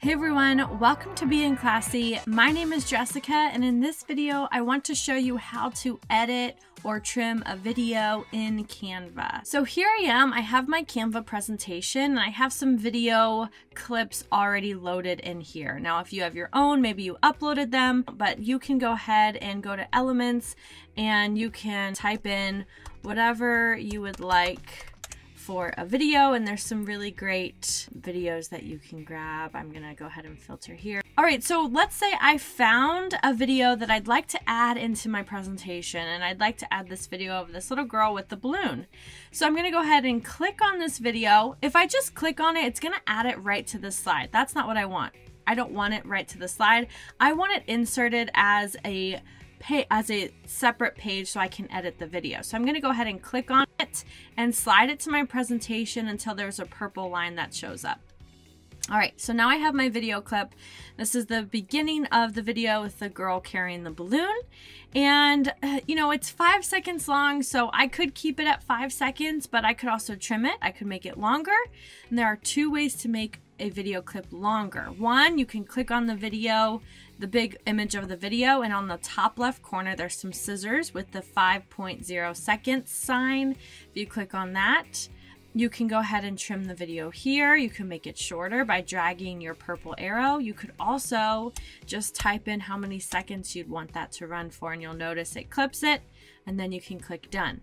Hey everyone, welcome to Bein' Classy. My name is Jessica and in this video I want to show you how to edit or trim a video in Canva. So here I am, I have my Canva presentation and I have some video clips already loaded in here. Now if you have your own, maybe you uploaded them, but you can go ahead and go to elements and you can type in whatever you would like for a video and there's some really great videos that you can grab. I'm gonna go ahead and filter here. All right, so let's say I found a video that I'd like to add into my presentation and I'd like to add this video of this little girl with the balloon. So I'm gonna go ahead and click on this video. If I just click on it, it's gonna add it right to the slide. That's not what I want. I don't want it right to the slide. I want it inserted as a pay as a separate page so I can edit the video. So I'm to go ahead and click on it and slide it to my presentation until there's a purple line that shows up. All right, so now I have my video clip. This is the beginning of the video with the girl carrying the balloon. And, uh, you know, it's five seconds long, so I could keep it at five seconds, but I could also trim it. I could make it longer. And there are two ways to make a video clip longer. One, you can click on the video the big image of the video and on the top left corner there's some scissors with the 5.0 seconds sign. If you click on that, you can go ahead and trim the video here. You can make it shorter by dragging your purple arrow. You could also just type in how many seconds you'd want that to run for and you'll notice it clips it and then you can click done.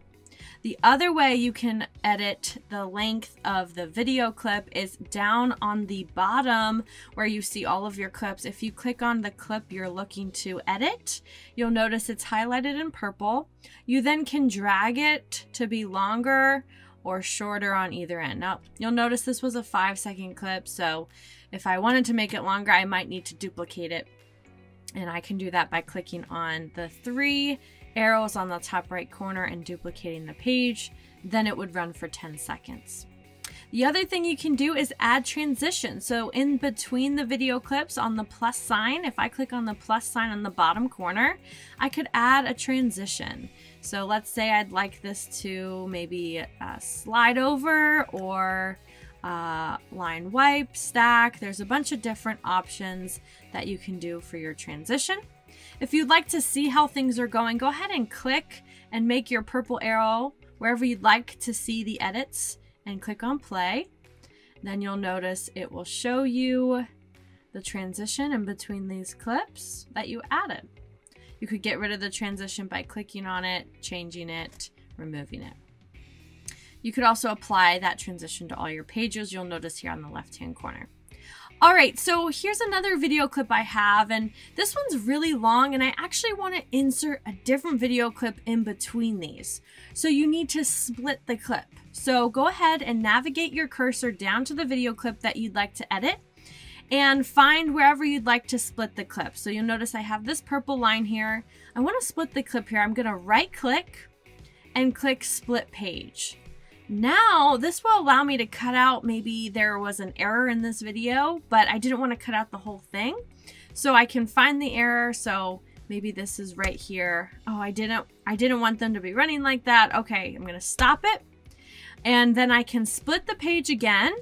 The other way you can edit the length of the video clip is down on the bottom where you see all of your clips. If you click on the clip you're looking to edit, you'll notice it's highlighted in purple. You then can drag it to be longer or shorter on either end. Now, you'll notice this was a five second clip, so if I wanted to make it longer, I might need to duplicate it. And I can do that by clicking on the three arrows on the top right corner and duplicating the page, then it would run for 10 seconds. The other thing you can do is add transition. So in between the video clips on the plus sign, if I click on the plus sign on the bottom corner, I could add a transition. So let's say I'd like this to maybe uh, slide over or uh, line wipe, stack. There's a bunch of different options that you can do for your transition. If you'd like to see how things are going, go ahead and click and make your purple arrow wherever you'd like to see the edits and click on play. Then you'll notice it will show you the transition in between these clips that you added. You could get rid of the transition by clicking on it, changing it, removing it. You could also apply that transition to all your pages. You'll notice here on the left-hand corner. All right, so here's another video clip I have, and this one's really long, and I actually want to insert a different video clip in between these. So you need to split the clip. So go ahead and navigate your cursor down to the video clip that you'd like to edit, and find wherever you'd like to split the clip. So you'll notice I have this purple line here. I want to split the clip here. I'm going to right click and click split page. Now, this will allow me to cut out maybe there was an error in this video, but I didn't want to cut out the whole thing. So I can find the error. So maybe this is right here. Oh, I didn't I didn't want them to be running like that. Okay, I'm to stop it. And then I can split the page again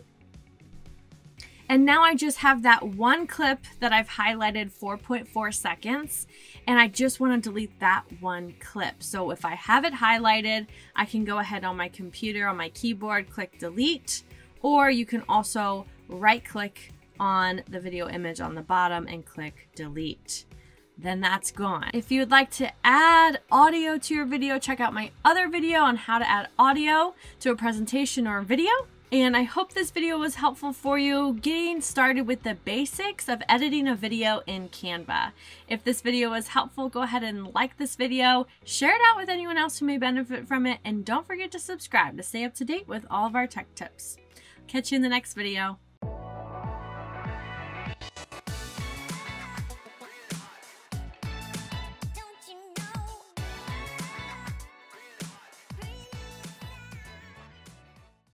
and now I just have that one clip that I've highlighted 4.4 seconds and I just want to delete that one clip. So if I have it highlighted, I can go ahead on my computer, on my keyboard, click delete, or you can also right click on the video image on the bottom and click delete then that's gone. If you would like to add audio to your video, check out my other video on how to add audio to a presentation or a video. And I hope this video was helpful for you getting started with the basics of editing a video in Canva. If this video was helpful, go ahead and like this video, share it out with anyone else who may benefit from it, and don't forget to subscribe to stay up to date with all of our tech tips. Catch you in the next video.